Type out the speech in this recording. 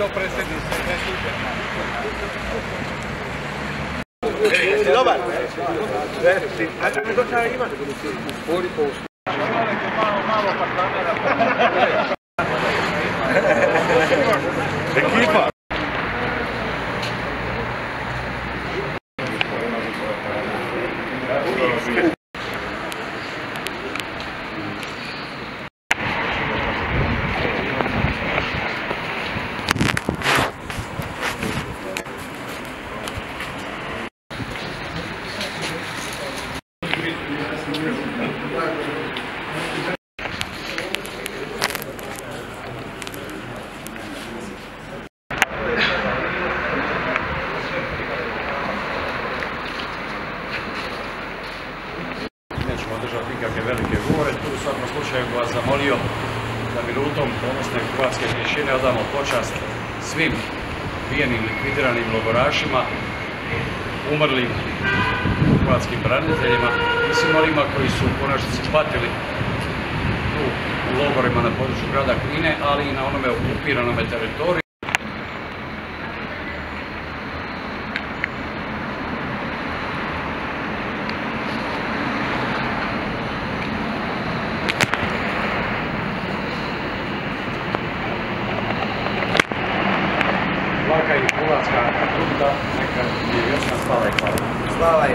do predsjednice. Jesi dobar? A da mi došao ima? Malo, malo pa kamera. Nikakve velike govore. Tu u svakom slučaju bi vas zamolio da minutom ponosne hrvatske tišine odamo počast svim bijenim likvidiranim logorašima, umrlim hrvatskim braniteljima i svim onima koji su u konačnici patili u logorima na području grada Kline, ali i na onome okupiranome teritoriju. Svaka i hrvatska trupta, neka je vječna slava i hvala. Slava i